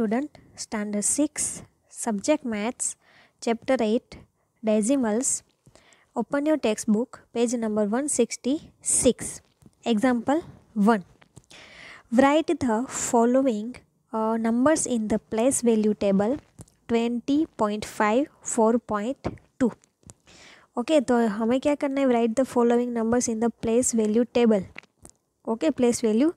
student standard 6 subject maths chapter 8 decimals open your textbook page number 166 example 1 write the following uh, numbers in the place value table 20.5 4.2 okay तो हमें क्या करना है write the following numbers in the place value table okay place value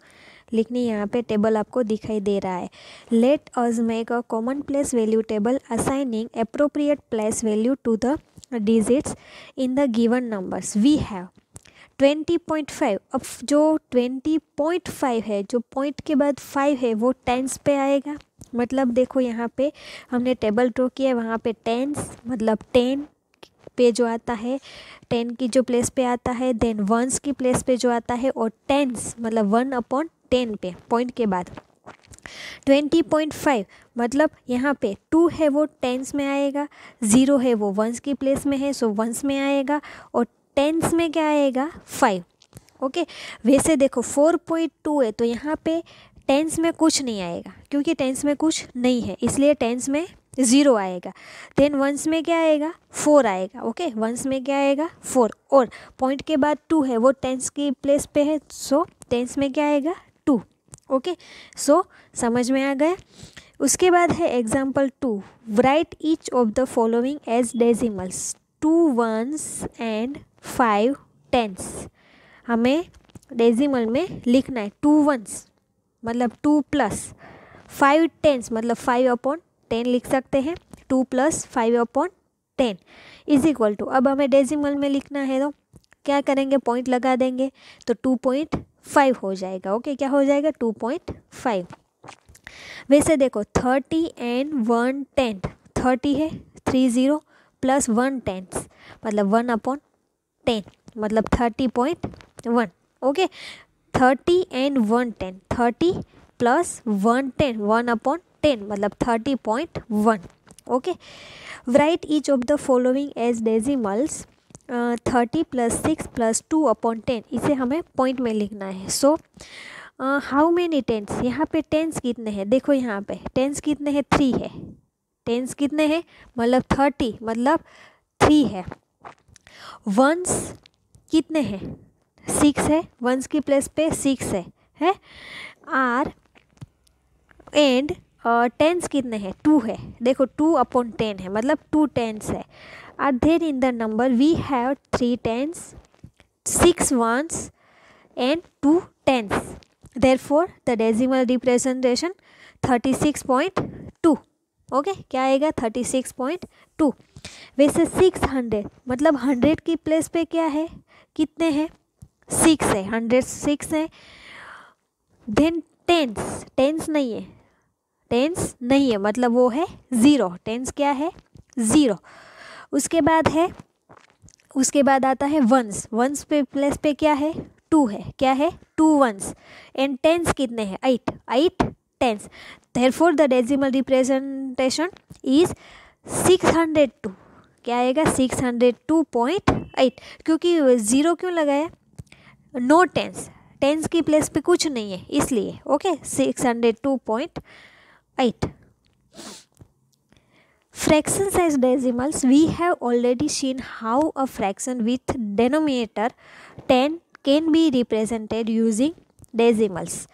लिखनी यहाँ पे table आपको दिखाई दे रहा है। Let us make a common place value table assigning appropriate place value to the digits in the given numbers we have twenty point five अब जो ट्वेंटी पॉइंट फाइव है, जो पॉइंट के बाद फाइव है, वो टेंस पे आएगा। मतलब देखो यहाँ पे हमने टेबल ड्रॉ किया है, वहाँ पे टेंस मतलब टेन पे जो आता है टेन की जो प्लेस पे आता है देन वंस की प्लेस पे जो आता है, और टेंस मतलब वन अपॉन टेन पे पॉइंट के बाद। ट्वेंटी पॉइंट फाइव मतलब यहाँ पे टू है वो टेंस में आएगा ज़ीरो है वो वंस की प्लेस में है सो वंस में आएगा, और टेंस में क्या आएगा? फाइव ओके वैसे देखो फोर पॉइंट टू है तो यहाँ पे टेंस में कुछ नहीं आएगा, क्योंकि टेंस में कुछ नहीं है, इसलिए टेंस में ज़ीरो आएगा। देन वंस में क्या आएगा? फोर आएगा ओके वंस में क्या आएगा? फोर और पॉइंट के बाद टू है, वो टेंस की प्लेस पे है सो टेंस में क्या आएगा? टू ओके सो समझ में आ गया? उसके बाद है example two write each of the following as decimals two ones and five tens हमें डेजिमल में लिखना है. टू वंस मतलब टू प्लस फाइव टेंस मतलब फाइव अपॉन टेन लिख सकते हैं. Two plus five upon ten is equal to अब हमें डेजिमल में लिखना है तो क्या करेंगे? पॉइंट लगा देंगे. तो टू पॉइंट फाइव हो जाएगा। ओके क्या हो जाएगा? टू पॉइंट फाइव वैसे देखो thirty and one tenth thirty है three zero plus one tenth मतलब वन अपॉन टेन मतलब thirty point one okay thirty and one ten thirty plus one ten one upon ten मतलब thirty point one okay write each of the following as decimals thirty plus six plus two upon ten, इसे हमें point में लिखना है। So how many tens? यहाँ पे tense कितने हैं? देखो यहाँ पे, टेंस कितने हैं? थ्री है। टेंस कितने हैं? मतलब थर्टी मतलब थ्री है। वंस कितने हैं? सिक्स है। वंस की प्लेस पे सिक्स है। है? आर एंड टेंस कितने हैं? टू है। देखो, टू अपॉन टेन है मतलब टू टेंस है। Three tens six ones and two tens therefore the decimal representation thirty six point two okay क्या आएगा? थर्टी सिक्स पॉइंट टू वैसे सिक्स हंड्रेड मतलब हंड्रेड की प्लेस पे क्या है? कितने हैं? सिक्स है हंड्रेड सिक्स है. देन टेंस टेंस नहीं है. टेंस नहीं है मतलब वो है ज़ीरो टेंस क्या है? ज़ीरो उसके बाद है, उसके बाद आता है वंस वंस पे प्लेस पे क्या है? टू है. क्या है? टू वंस एंड टेंस कितने हैं? Eight eight tens four the decimal representation is six hundred two क्या आएगा? Six hundred two point eight क्योंकि ज़ीरो क्यों लगाया? नो टेंस टेंस की प्लेस पे कुछ नहीं है, इसलिए. Okay six hundred two point eight fractions as decimals we have already seen how a fraction with denominator 10 can be represented using decimals.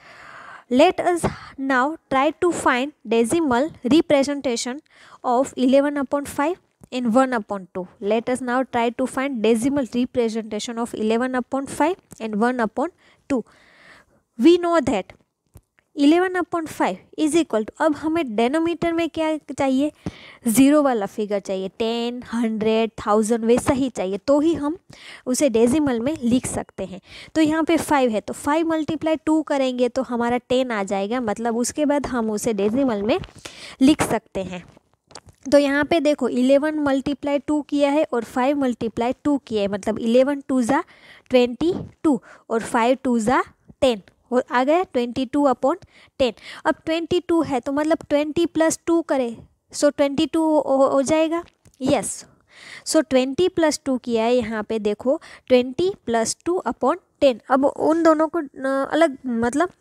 Let us now try to find decimal representation of 11 upon 5 and 1 upon 2 let us now try to find decimal representation of 11 upon 5 and 1 upon 2 we know that eleven upon five is equal to अब हमें denominator में क्या चाहिए? Zero वाला figure चाहिए ten hundred thousand वैसा ही चाहिए तो ही हम उसे डेजिमल में लिख सकते हैं। तो यहाँ पे फाइव है तो फाइव मल्टीप्लाई टू करेंगे तो हमारा टेन आ जाएगा मतलब उसके बाद हम उसे डेजिमल में लिख सकते हैं। तो यहाँ पे देखो, इलेवन मल्टीप्लाई टू किया है और फाइव मल्टीप्लाई टू किया है मतलब इलेवन टू ज़ा ट्वेंटी टू और फाइव टू ज़ा टेन हो आ गया ट्वेंटी टू अपॉन टेन अब ट्वेंटी टू है तो मतलब ट्वेंटी प्लस टू करे सो ट्वेंटी टू हो जाएगा? Yes so twenty plus two किया है, यहाँ पे देखो twenty plus two upon ten अब उन दोनों को अलग मतलब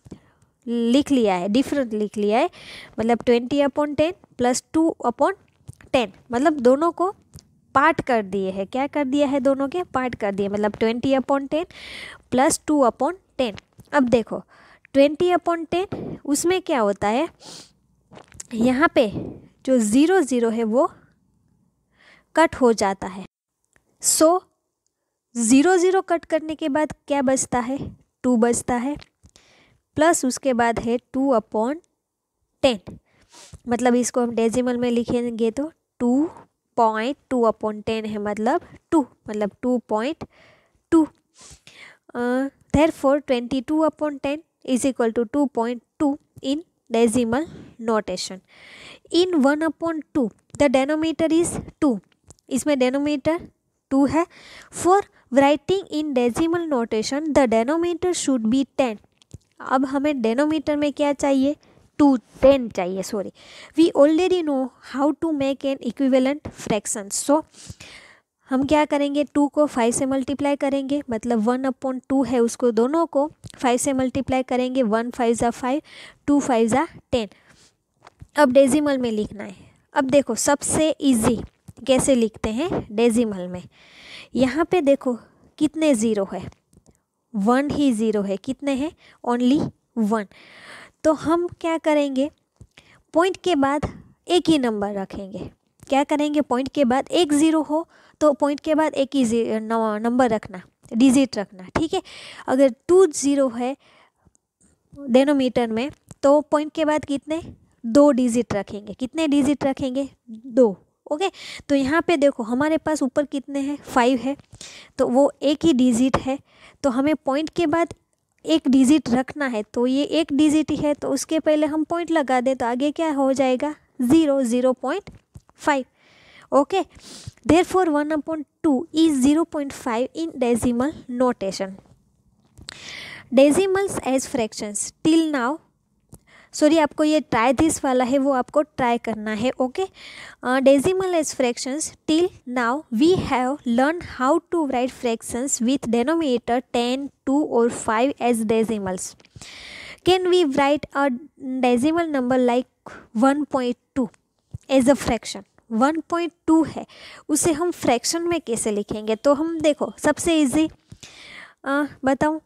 लिख लिया है डिफरेंट लिख लिया है मतलब twenty upon ten plus two upon ten मतलब दोनों को पार्ट कर दिए है, क्या कर दिया है दोनों के? पार्ट कर दिए मतलब twenty upon ten plus two upon ten अब देखो ट्वेंटी अपॉन टेन उसमें क्या होता है? यहाँ पे जो ज़ीरो ज़ीरो है वो कट हो जाता है। सो ज़ीरो ज़ीरो कट करने के बाद क्या बचता है? टू बचता है। प्लस उसके बाद है टू अपॉन टेन मतलब इसको हम डेजिमल में लिखेंगे तो two point two upon ten है मतलब टू मतलब two point two two upon ten is equal to two point two in decimal notation in one upon two the denominator is two इसमें डेनोमीटर टू है. For writing in decimal notation the denominator should be ten अब हमें denominator में क्या चाहिए? Two ten चाहिए sorry we already know how to make an equivalent fraction so हम क्या करेंगे? टू को फाइव से मल्टीप्लाई करेंगे मतलब वन अपॉन टू है उसको दोनों को फाइव से मल्टीप्लाई करेंगे वन फाइव ज़ा फाइव टू फाइव ज़ा टेन अब डेजिमल में लिखना है। अब देखो, सबसे इजी कैसे लिखते हैं? डेजिमल में। यहाँ पे देखो, कितने ज़ीरो है? वन ही ज़ीरो है। कितने हैं? ओनली वन तो हम क्या करेंगे? पॉइंट के बाद एक ही नंबर रखेंगे। क्या करेंगे? पॉइंट के बाद एक ज़ीरो हो तो पॉइंट के बाद एक ही नंबर रखना डिजिट रखना, ठीक है? अगर टू ज़ीरो है डेनोमीटर में तो पॉइंट के बाद कितने? दो डिजिट रखेंगे। कितने डिजिट रखेंगे? दो ओके तो यहाँ पे देखो, हमारे पास ऊपर कितने हैं? फाइव है। तो वो एक ही डिजिट है। तो हमें पॉइंट के बाद एक डिजिट रखना है तो ये एक डिजिट ही है तो उसके पहले हम पॉइंट लगा दें तो आगे क्या हो जाएगा? Zero zero point five okay there four one upon two is zero point five in decimal notation decimals as fractions till now sorry आपको ये ट्राई दिस वाला है, वो आपको ट्राई करना है okay decimal as fractions till now we have learn how to write fractions with denominator ten two और five as decimals can we write a decimal number like one point two as a fraction one point two है, उसे हम fraction में कैसे लिखेंगे? तो हम देखो, सबसे इजी बताऊँ,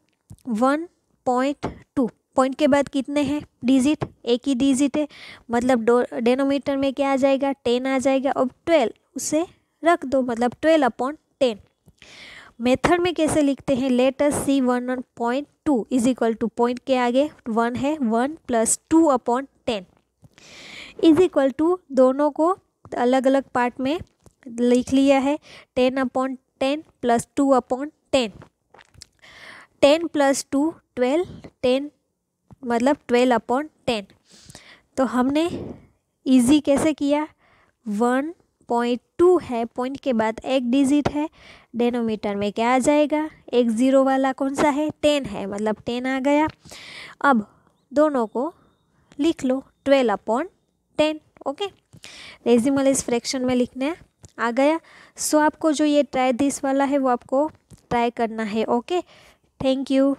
वन पॉइंट टू। पॉइंट के बाद कितने हैं? डिजिट एक ही डिजिट है मतलब डेनोमीटर में क्या आ जाएगा? टेन आ जाएगा, अब ट्वेल्व, उसे रख दो मतलब ट्वेल्व अपॉन टेन। मेथड में कैसे लिखते हैं? Letter C one one point two is equal to point के आगे वन है one plus two upon ten is equal to दोनों को अलग अलग पार्ट में लिख लिया है। Ten upon ten plus two upon ten ten plus two twelve ten मतलब ट्वेल्व अपॉन टेन तो हमने इजी कैसे किया? वन पॉइंट टू है पॉइंट के बाद एक डिजिट है। डेनोमीटर में क्या आ जाएगा? एक ज़ीरो वाला कौन सा है? टेन है मतलब टेन आ गया। अब दोनों को लिख लो twelve upon ten okay decimal इस फ्रैक्शन में लिखने आ गया। सो आपको जो ये ट्राई दिस वाला है, वो आपको ट्राई करना है ओके थैंक यू